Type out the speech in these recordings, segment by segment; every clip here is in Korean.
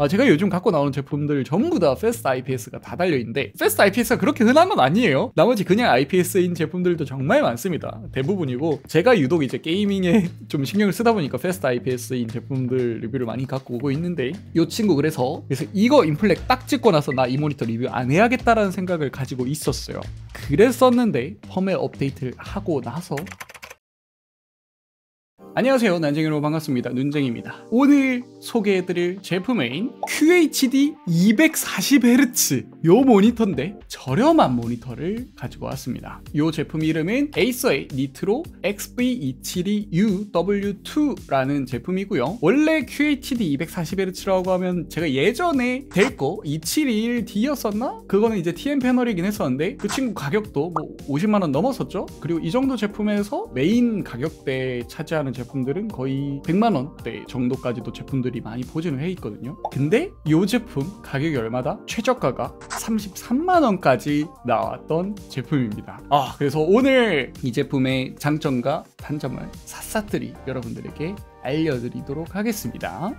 아, 제가 요즘 갖고 나오는 제품들 전부 다 Fast IPS가 다 달려있는데 Fast IPS가 그렇게 흔한 건 아니에요. 나머지 그냥 IPS인 제품들도 정말 많습니다. 대부분이고 제가 유독 이제 gaming에 좀 신경을 쓰다 보니까 Fast IPS인 제품들 리뷰를 많이 갖고 오고 있는데 이 친구 그래서 그래서 이거 input lag 딱 찍고 나서 나 이 모니터 리뷰 안 해야겠다라는 생각을 가지고 있었어요. 그랬었는데 펌웨어 업데이트를 하고 나서 안녕하세요. 난쟁이로 반갑습니다. 눈쟁입니다. 오늘 소개해드릴 제품인 QHD 240Hz 요 모니터인데 저렴한 모니터를 가지고 왔습니다. 요 제품 이름은 에이서의 니트로 XV272UW2라는 제품이고요. 원래 QHD 240Hz라고 하면 제가 예전에 델거 2721D였었나? 그거는 이제 TN 패널이긴 했었는데 그 친구 가격도 뭐 50만원 넘었었죠? 그리고 이 정도 제품에서 메인 가격대 차지하는 제품 들은 거의 100만 원대 정도까지도 제품들이 많이 포진을 해 있거든요. 근데 이 제품 가격이 얼마다? 최저가가 33만 원까지 나왔던 제품입니다. 아 그래서 오늘 이 제품의 장점과 단점을 샅샅들이 여러분들에게 알려드리도록 하겠습니다.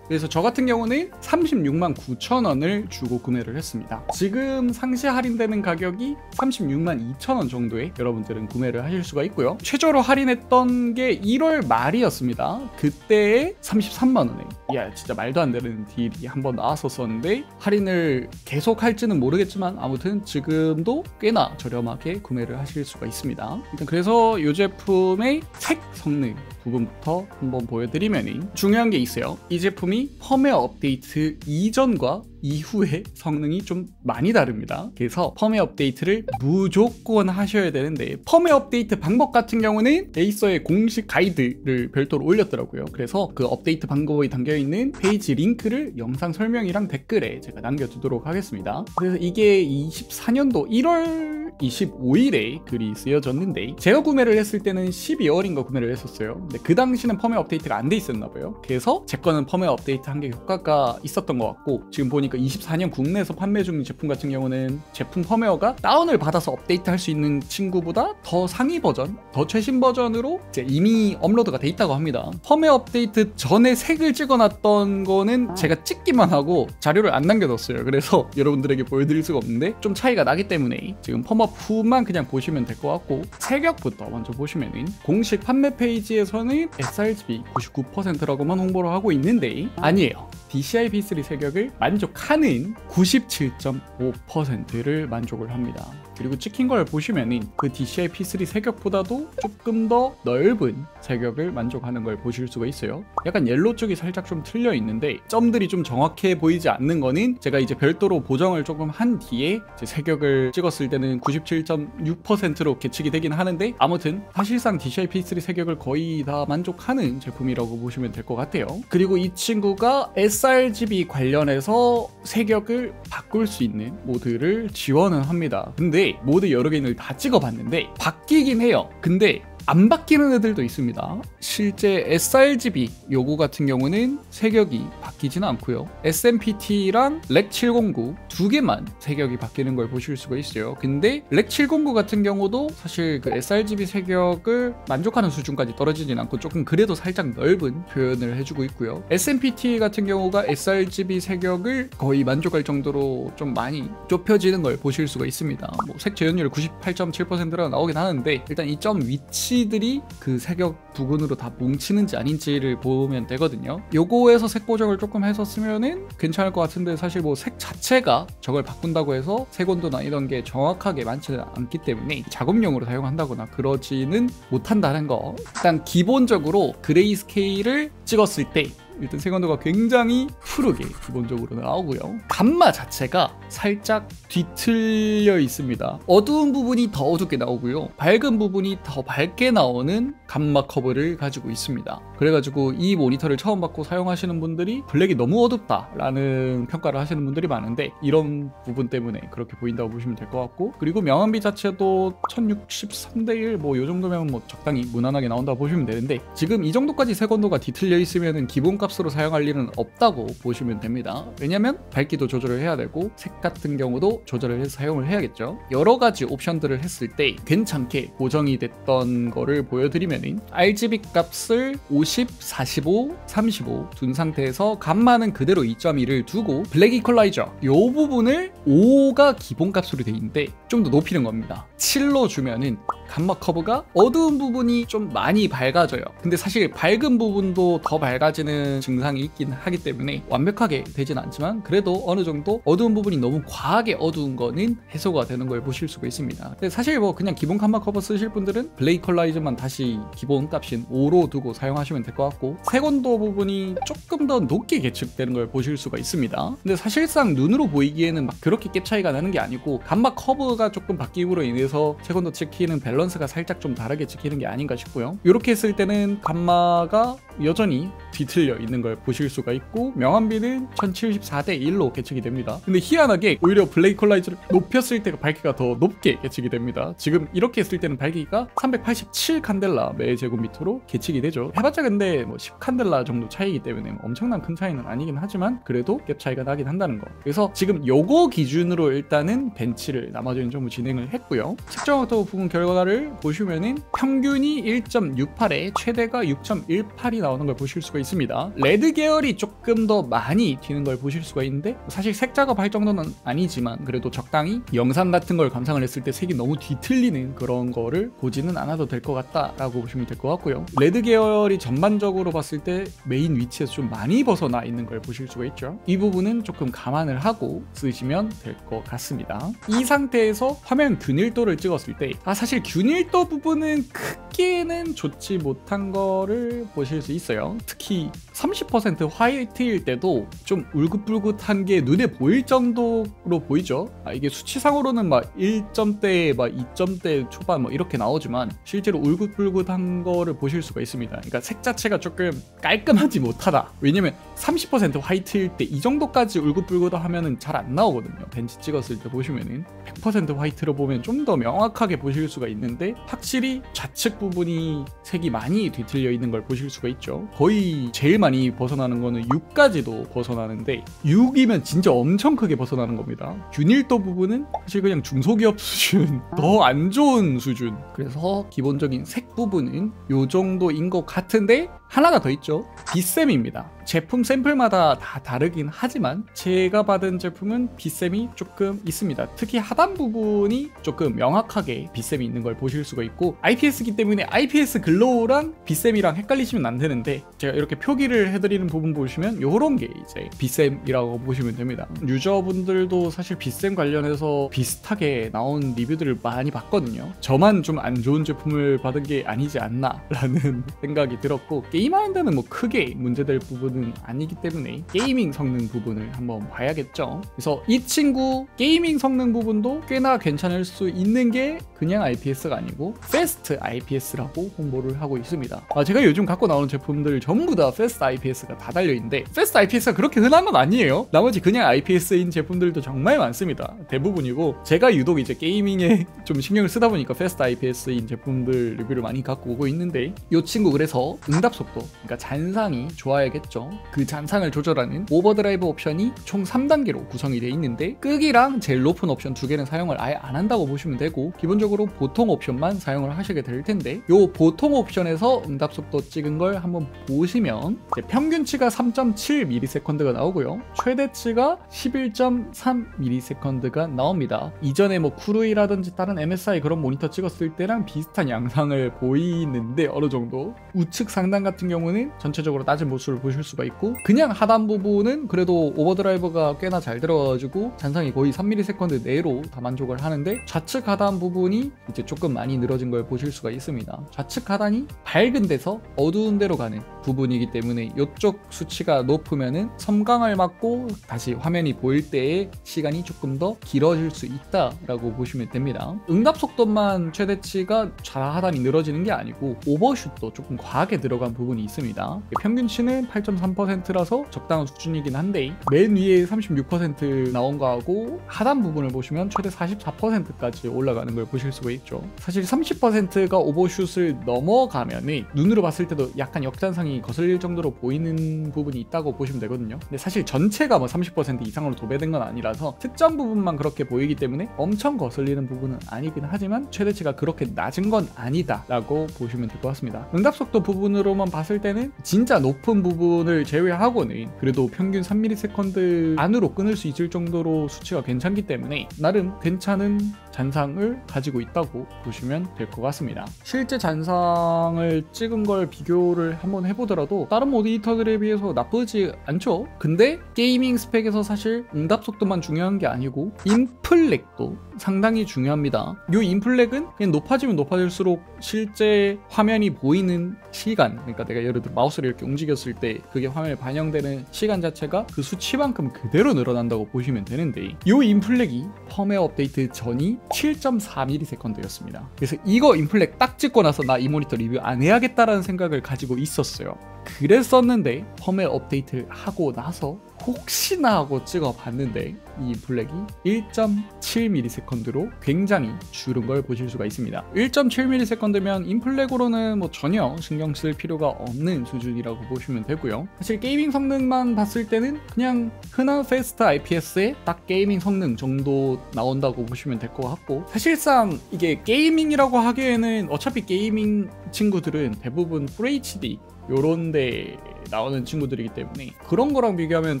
그래서 저 같은 경우는 36만 9천 원을 주고 구매를 했습니다. 지금 상시 할인되는 가격이 36만 2천 원 정도에 여러분들은 구매를 하실 수가 있고요. 최저로 할인했던 게 1월 말이었습니다. 그때에 33만 원에 야 진짜 말도 안 되는 딜이 한 번 나왔었었는데 할인을 계속 할지는 모르겠지만 아무튼 지금도 꽤나 저렴하게 구매를 하실 수가 있습니다. 일단 그래서 이 제품의 색 성능 부분부터 한번 보여드리면 중요한 게 있어요. 이 제품이 펌웨어 업데이트 이전과 이후에 성능이 좀 많이 다릅니다. 그래서 펌웨어 업데이트를 무조건 하셔야 되는데 펌웨어 업데이트 방법 같은 경우는 에이서의 공식 가이드를 별도로 올렸더라고요. 그래서 그 업데이트 방법이 담겨 있는 페이지 링크를 영상 설명이랑 댓글에 제가 남겨두도록 하겠습니다. 그래서 이게 24년도 1월 25일에 글이 쓰여졌는데 제가 구매를 했을 때는 12월인가 구매를 했었어요. 근데 그 당시는 펌웨어 업데이트가 안 돼 있었나 봐요. 그래서 제 거는 펌웨어 업데이트 한 게 효과가 있었던 것 같고 지금 보니까 24년 국내에서 판매 중인 제품 같은 경우는 제품 펌웨어가 다운을 받아서 업데이트 할 수 있는 친구보다 더 상위 버전, 더 최신 버전으로 이미 업로드가 돼 있다고 합니다. 펌웨어 업데이트 전에 색을 찍어놨던 거는 제가 찍기만 하고 자료를 안 남겨뒀어요. 그래서 여러분들에게 보여드릴 수가 없는데 좀 차이가 나기 때문에 지금 펌업 후만 그냥 보시면 될 것 같고 세격부터 먼저 보시면은 공식 판매 페이지에서는 sRGB 99%라고만 홍보를 하고 있는데 아니에요. DCI B3 세격을 만족 하는 97.5%를 만족을 합니다. 그리고 찍힌 걸 보시면은 그 DCI P3 세격보다도 조금 더 넓은 세격을 만족하는 걸 보실 수가 있어요. 약간 옐로 쪽이 살짝 좀 틀려 있는데 점들이 좀 정확해 보이지 않는 거는 제가 이제 별도로 보정을 조금 한 뒤에 세격을 찍었을 때는 97.6%로 계측이 되긴 하는데 아무튼 사실상 DCI P3 세격을 거의 다 만족하는 제품이라고 보시면 될 것 같아요. 그리고 이 친구가 sRGB 관련해서 세격을 바꿀 수 있는 모드를 지원은 합니다. 근데 모드 여러 개를 다 찍어봤는데 바뀌긴 해요. 근데 안 바뀌는 애들도 있습니다. 실제 sRGB 요거 같은 경우는 색역이 바뀌지는 않고요. SMPT랑 Rec.709 두 개만 색역이 바뀌는 걸 보실 수가 있어요. 근데 Rec.709 같은 경우도 사실 그 sRGB 색역을 만족하는 수준까지 떨어지진 않고 조금 그래도 살짝 넓은 표현을 해주고 있고요. SMPT 같은 경우가 sRGB 색역을 거의 만족할 정도로 좀 많이 좁혀지는 걸 보실 수가 있습니다. 뭐 색 재현율 98.7%라 나오긴 하는데 일단 이 점 위치 글씨들이 그 색역 부근으로 다 뭉치는지 아닌지를 보면 되거든요. 요거에서 색 보정을 조금 쓰면은 괜찮을 것 같은데 사실 뭐 색 자체가 저걸 바꾼다고 해서 색 온도나 이런 게 정확하게 많지는 않기 때문에 작업용으로 사용한다거나 그러지는 못한다는 거. 일단 기본적으로 gray scale을 찍었을 때 일단 색온도가 굉장히 푸르게 기본적으로 나오고요. 감마 자체가 살짝 뒤틀려 있습니다. 어두운 부분이 더 어둡게 나오고요. 밝은 부분이 더 밝게 나오는 감마 커브를 가지고 있습니다. 그래가지고 이 모니터를 처음 받고 사용하시는 분들이 블랙이 너무 어둡다라는 평가를 하시는 분들이 많은데 이런 부분 때문에 그렇게 보인다고 보시면 될 것 같고 그리고 명암비 자체도 1063대 1 뭐 이 정도면 뭐 적당히 무난하게 나온다고 보시면 되는데 지금 이 정도까지 색온도가 뒤틀려 있으면 기본값 값으로 사용할 일은 없다고 보시면 됩니다. 왜냐면 밝기도 조절을 해야 되고 색 같은 경우도 조절을 해서 사용을 해야겠죠. 여러 가지 옵션들을 했을 때 괜찮게 고정이 됐던 거를 보여드리면은 RGB 값을 50, 45, 35 둔 상태에서 감마는 그대로 2.1을 두고 블랙 이퀄라이저 이 부분을 5가 기본 값으로 돼 있는데 좀 더 높이는 겁니다. 7로 주면은 감마 커브가 어두운 부분이 좀 많이 밝아져요. 근데 사실 밝은 부분도 더 밝아지는 증상이 있긴 하기 때문에 완벽하게 되진 않지만 그래도 어느 정도 어두운 부분이 너무 과하게 어두운 거는 해소가 되는 걸 보실 수가 있습니다. 근데 사실 뭐 그냥 기본 감마 커브 쓰실 분들은 블랙 이퀄라이저만 다시 기본 값인 5로 두고 사용하시면 될 것 같고 색온도 부분이 조금 더 높게 계측되는 걸 보실 수가 있습니다. 근데 사실상 눈으로 보이기에는 막 그렇게 갭 차이가 나는 게 아니고 감마 커브가 조금 바뀜으로 인해서 색온도 찍히는 밸런스 가 살짝 좀 다르게 찍히는 게 아닌가 싶고요. 이렇게 했을 때는 감마가 여전히 뒤틀려 있는 걸 보실 수가 있고 명암비는 1074대 1로 계측이 됩니다. 근데 희한하게 오히려 블랙 이퀄라이저를 높였을 때가 밝기가 더 높게 계측이 됩니다. 지금 이렇게 했을 때는 밝기가 387 칸델라 매 제곱미터로 계측이 되죠. 해봤자 근데 뭐 10 칸델라 정도 차이기 때문에 뭐 엄청난 큰 차이는 아니긴 하지만 그래도 갭 차이가 나긴 한다는 거. 그래서 지금 요거 기준으로 일단은 벤치를 나머지는 전부 진행을 했고요. 색 정확도 부분 결과를 보시면은 평균이 1.68에 최대가 6.18이 나오는 걸 보실 수가 있습니다. 레드 계열이 조금 더 많이 튀는 걸 보실 수가 있는데 사실 색 작업할 정도는 아니지만 그래도 적당히 영상 같은 걸 감상을 했을 때 색이 너무 뒤틀리는 그런 거를 보지는 않아도 될 것 같다라고 보시면 될 것 같고요. 레드 계열이 전반적으로 봤을 때 메인 위치에서 좀 많이 벗어나 있는 걸 보실 수가 있죠. 이 부분은 조금 감안을 하고 쓰시면 될 것 같습니다. 이 상태에서 화면 균일도를 찍었을 때 아 사실 균일도 부분은 크게는 좋지 못한 거를 보실 수 있어요. 특히 30% 화이트일 때도 좀 울긋불긋한 게 눈에 보일 정도로 보이죠. 아, 이게 수치상으로는 막 1점대, 막 2점대 초반 뭐 이렇게 나오지만 실제로 울긋불긋한 거를 보실 수가 있습니다. 그러니까 색 자체가 조금 깔끔하지 못하다. 왜냐면 30% 화이트일 때 이 정도까지 울긋불긋 하면은 잘 안 나오거든요. 벤치 찍었을 때 보시면은 100% 화이트로 보면 좀 더 명확하게 보실 수가 있는데 확실히 좌측 부분이 색이 많이 뒤틀려 있는 걸 보실 수가 있죠. 거의 제일 많이 벗어나는 거는 6까지도 벗어나는데 6이면 진짜 엄청 크게 벗어나는 겁니다. 균일도 부분은 사실 그냥 중소기업 수준 더 안 좋은 수준. 그래서 기본적인 색 부분은 요 정도인 것 같은데 하나가 더 있죠. 빗셈입니다. 제품 샘플마다 다 다르긴 하지만 제가 받은 제품은 빗셈이 조금 있습니다. 특히 하단 부분이 조금 명확하게 빗셈이 있는 걸 보실 수가 있고 IPS기 때문에 IPS 글로우랑 빗셈이랑 헷갈리시면 안 되는데 제가 이렇게 표기를 해드리는 부분 보시면 요런 게 이제 빗셈이라고 보시면 됩니다. 유저분들도 사실 빗셈 관련해서 비슷하게 나온 리뷰들을 많이 봤거든요. 저만 좀 안 좋은 제품을 받은 게 아니지 않나 라는 생각이 들었고 게임하는 데는 뭐 크게 문제될 부분은 아니기 때문에 gaming 성능 부분을 한번 봐야겠죠. 그래서 이 친구 gaming 성능 부분도 꽤나 괜찮을 수 있는 게 그냥 IPS가 아니고 fast IPS라고 홍보를 하고 있습니다. 아, 제가 요즘 갖고 나오는 제품들 전부 다 fast IPS가 다 달려있는데 fast IPS가 그렇게 흔한 건 아니에요. 나머지 그냥 IPS인 제품들도 정말 많습니다. 대부분이고 제가 유독 이제 gaming에 좀 신경을 쓰다 보니까 fast IPS인 제품들 리뷰를 많이 갖고 오고 있는데 이 친구 그래서 응답 속도 그러니까 잔상이 좋아야겠죠. 그 잔상을 조절하는 오버드라이브 옵션이 총 3단계로 구성이 되어 있는데 끄기랑 제일 높은 옵션 두 개는 사용을 아예 안 한다고 보시면 되고 기본적으로 보통 옵션만 사용을 하시게 될 텐데 요 보통 옵션에서 응답 속도 찍은 걸 한번 보시면 평균치가 3.7ms가 나오고요. 최대치가 11.3ms가 나옵니다. 이전에 뭐 쿠루이라든지 다른 MSI 그런 모니터 찍었을 때랑 비슷한 양상을 보이는데 어느 정도 우측 상단 같은 경우는 전체적으로 낮은 모습을 보실 수가 있고 그냥 하단 부분은 그래도 오버드라이버가 꽤나 잘 들어가지고 잔상이 거의 3ms 내로 다 만족을 하는데 좌측 하단 부분이 이제 조금 많이 늘어진 걸 보실 수가 있습니다. 좌측 하단이 밝은 데서 어두운 데로 가는 부분이기 때문에 이쪽 수치가 높으면은 섬광을 맞고 다시 화면이 보일 때의 시간이 조금 더 길어질 수 있다라고 보시면 됩니다. 응답 속도만 최대치가 좌하단이 늘어지는 게 아니고 오버슛도 조금 과하게 들어간 부분 부분이 있습니다. 평균치는 8.3%라서 적당한 수준이긴 한데 맨 위에 36% 나온 거하고 하단 부분을 보시면 최대 44%까지 올라가는 걸 보실 수가 있죠. 사실 30%가 오버슛을 넘어가면은 눈으로 봤을 때도 약간 역단상이 거슬릴 정도로 보이는 부분이 있다고 보시면 되거든요. 근데 사실 전체가 뭐 30% 이상으로 도배된 건 아니라서 특정 부분만 그렇게 보이기 때문에 엄청 거슬리는 부분은 아니긴 하지만 최대치가 그렇게 낮은 건 아니다라고 보시면 될 것 같습니다. 응답 속도 부분으로만 봤을 때는 진짜 높은 부분을 제외하고는 그래도 평균 3ms 안으로 끊을 수 있을 정도로 수치가 괜찮기 때문에 나름 괜찮은 잔상을 가지고 있다고 보시면 될 것 같습니다. 실제 잔상을 찍은 걸 비교를 한번 해보더라도 다른 모니터들에 비해서 나쁘지 않죠. 근데 gaming 스펙에서 사실 응답 속도만 중요한 게 아니고 input lag도 상당히 중요합니다. 이 input lag은 그냥 높아지면 높아질수록 실제 화면이 보이는 시간, 그러니까 내가 예를 들어 마우스를 이렇게 움직였을 때 그게 화면에 반영되는 시간 자체가 그 수치만큼 그대로 늘어난다고 보시면 되는데 이 input lag이 펌웨어 업데이트 전이 7.4ms였습니다. 그래서 이거 input lag 딱 찍고 나서 나 이 모니터 리뷰 안 해야겠다라는 생각을 가지고 있었어요. 그랬었는데 펌웨어 업데이트를 하고 나서 혹시나 하고 찍어봤는데 input lag이 1.7ms로 굉장히 줄은 걸 보실 수가 있습니다. 1.7ms면 input lag으로는 뭐 전혀 신경 쓸 필요가 없는 수준이라고 보시면 되고요. 사실 gaming 성능만 봤을 때는 그냥 흔한 fast IPS의 딱 gaming 성능 정도 나온다고 보시면 될 것 같고 사실상 이게 gaming이라고 하기에는 어차피 gaming 친구들은 대부분 FHD 요런데 나오는 친구들이기 때문에 그런 거랑 비교하면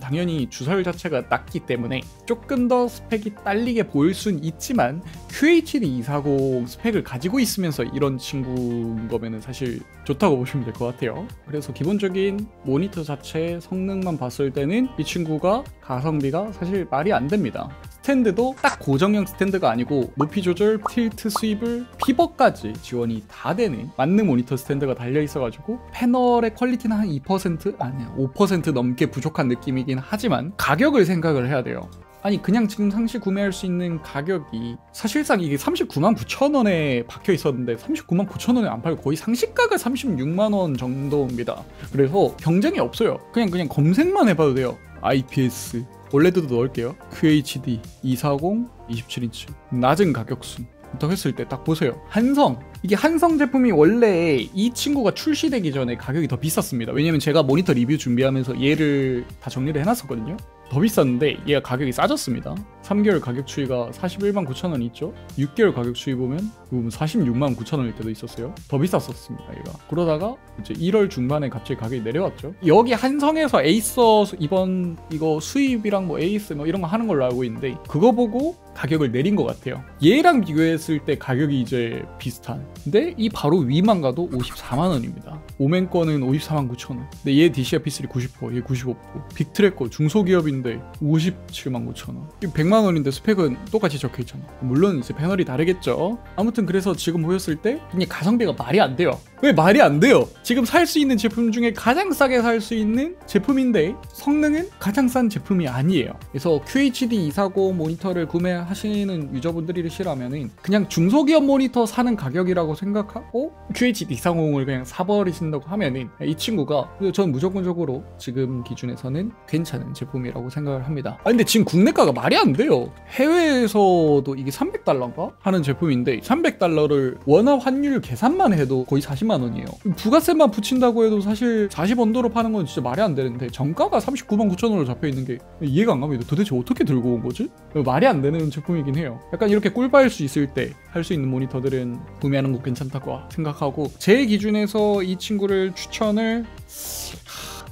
당연히 주사율 자체가 낮기 때문에 조금 더 스펙이 딸리게 보일 순 있지만 QHD 240 스펙을 가지고 있으면서 이런 친구인 거면은 사실 좋다고 보시면 될 것 같아요. 그래서 기본적인 모니터 자체 성능만 봤을 때는 이 친구가 가성비가 사실 말이 안 됩니다. 스탠드도 딱 고정형 스탠드가 아니고 높이 조절, tilt swivel 피벗까지 지원이 다 되는 만능 모니터 스탠드가 달려 있어가지고 패널의 퀄리티는 한 2% 아니야 5% 넘게 부족한 느낌이긴 하지만 가격을 생각을 해야 돼요. 아니 그냥 지금 상시 구매할 수 있는 가격이 사실상 이게 39만 9천 원에 박혀 있었는데 39만 9천 원에 안 팔고 거의 상시가가 36만 원 정도입니다. 그래서 경쟁이 없어요. 그냥 그냥 검색만 해봐도 돼요. IPS 올레드도 넣을게요. QHD 240 27인치 낮은 가격순 부터 했을 때 딱 보세요. 한성 이게 한성 제품이 원래 이 친구가 출시되기 전에 가격이 더 비쌌습니다. 왜냐면 제가 모니터 리뷰 준비하면서 얘를 다 정리를 해놨었거든요. 더 비쌌는데 얘가 가격이 싸졌습니다. 3개월 가격 추이가 41만 9천 원 있죠? 6개월 가격 추이 보면 46만 9천 원일 때도 있었어요. 더 비쌌었습니다. 얘가. 그러다가 이제 1월 중반에 갑자기 가격이 내려왔죠. 여기 한성에서 에이서 이번 이거 수입이랑 뭐 에이스 뭐 이런 거 하는 걸로 알고 있는데 그거 보고 가격을 내린 것 같아요. 얘랑 비교했을 때 가격이 이제 비슷한. 근데 이 바로 위만 가도 54만 원입니다. 오멘 거는 54만 9천 원. 근데 얘 DCI P3 90%, 얘 95%. 빅트래커 중소기업인데 57만 9천 원. 100만 원인데 스펙은 똑같이 적혀 있잖아. 물론 이제 패널이 다르겠죠. 아무튼 그래서 지금 보였을 때 그냥 가성비가 말이 안 돼요. 왜 말이 안 돼요? 지금 살 수 있는 제품 중에 가장 싸게 살 수 있는 제품인데 성능은 가장 싼 제품이 아니에요. 그래서 QHD 240 모니터를 구매하시는 유저분들이시라면은 그냥 중소기업 모니터 사는 가격이라고 생각하고 QHD 240을 그냥 사버리신다고 하면은 이 친구가 전 무조건적으로 지금 기준에서는 괜찮은 제품이라고 생각을 합니다. 아 근데 지금 국내가가 말이 안 돼요. 해외에서도 이게 300달러인가 하는 제품인데 300달러를 원화 환율 계산만 해도 거의 40만 원이에요. 부가세만 붙인다고 해도 사실 40원도로 파는 건 진짜 말이 안 되는데 정가가 39만 9천 원으로 잡혀 있는 게 이해가 안 갑니다. 도대체 어떻게 들고 온 거지? 말이 안 되는 제품이긴 해요. 약간 이렇게 꿀빨 수 있을 때 할 수 있는 모니터들은 구매하는 거 괜찮다고 생각하고 제 기준에서 이 친구를 추천을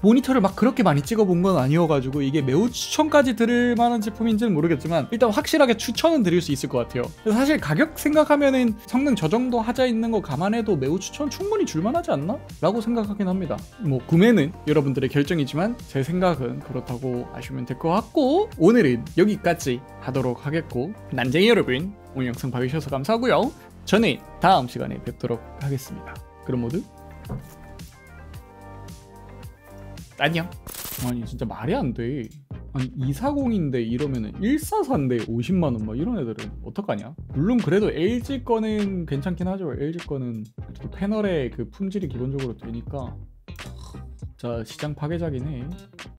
모니터를 막 그렇게 많이 찍어본 건 아니어가지고 이게 매우 추천까지 들을 만한 제품인지는 모르겠지만 일단 확실하게 추천은 드릴 수 있을 것 같아요. 사실 가격 생각하면은 성능 저 정도 하자 있는 거 감안해도 매우 추천 충분히 줄만하지 않나? 라고 생각하긴 합니다. 뭐 구매는 여러분들의 결정이지만 제 생각은 그렇다고 아시면 될 것 같고 오늘은 여기까지 하도록 하겠고 난쟁이 여러분 오늘 영상 봐주셔서 감사하고요. 저는 다음 시간에 뵙도록 하겠습니다. 그럼 모두 안녕. 아니 진짜 말이 안 돼. 아니 240인데 이러면은 144인데 50만 원 막 이런 애들은 어떡하냐? 물론 그래도 LG 거는 괜찮긴 하죠. LG 거는 패널의 그 품질이 기본적으로 되니까 진짜 시장 해